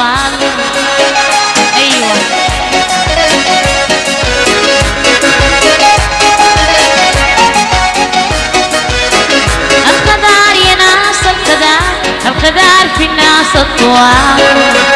وعامل أيوه. الخضار يناسب خضار الخضار في الناس الطوال.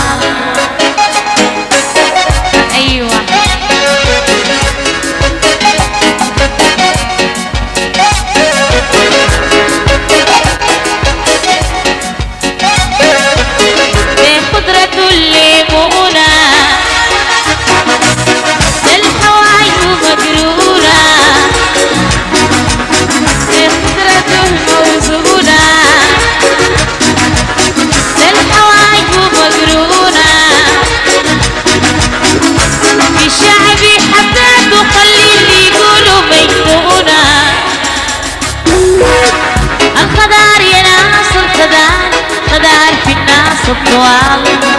Bye. 我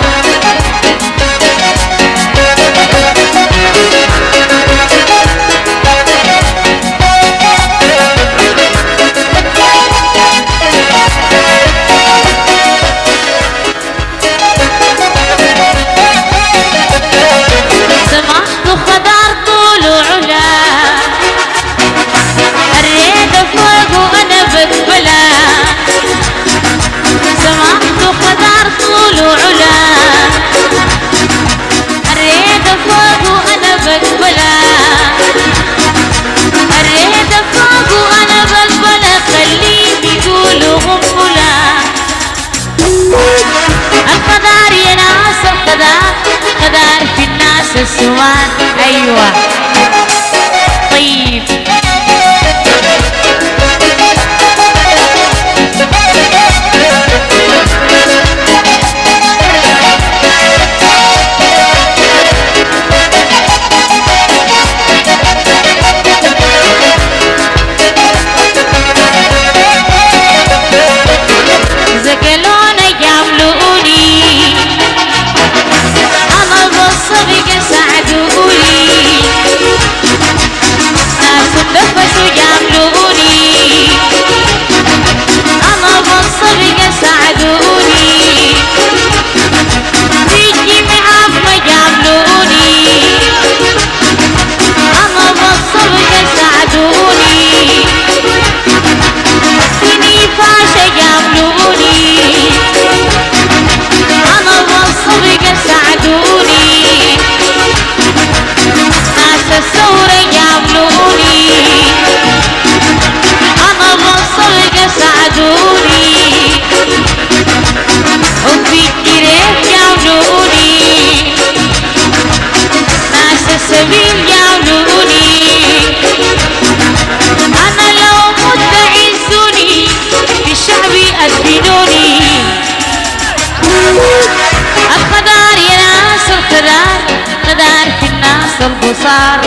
الخدار خدار في الناس القصار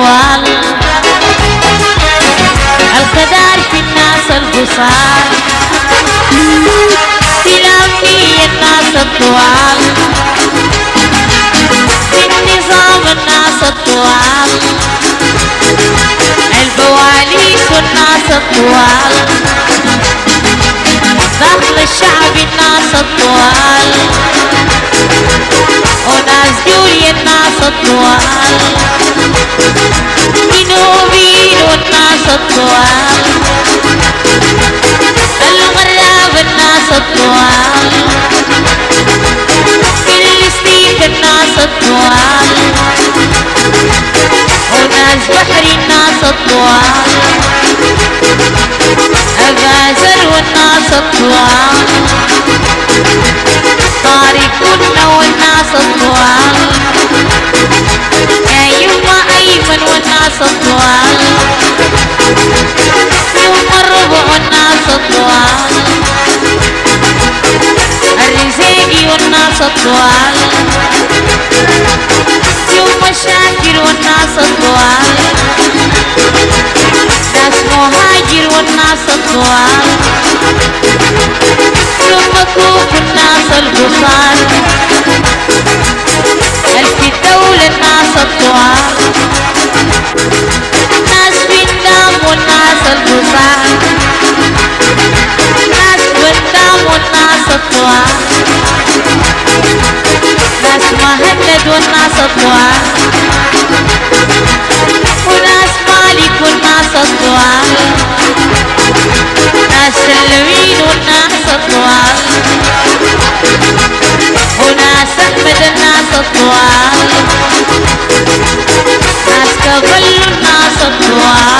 الطوال الخدار في الناس القصار سلامي الناس الطوال. في النظام الناس الطوال. البواليس والناس الطوال. داخل الشعب الناس الطوال. وناس جولي الناس الطوال جنوبين والناس الطوال الغراب الناس الطوال فلسطين الناس الطوال وناس بحري الناس الطوال أغازل والناس الطوال طارقنا والناس الطوال. يا يما أيمن والناس الطوال. يما الربع والناس الطوال. الرزيقي والناس الطوال. يما شاكر والناس الطوال. ناس مهاجر والناس الطوال. ثم كوف الناس القصار. ألف الدولة الناس الطوال ناس بالدام والناس القصار. ناس بالدام والناس الطوال ناس مهند والناس الطوال وناس مالك والناس الطوال ناس سلمين صفوان عسكر كلنا صفوان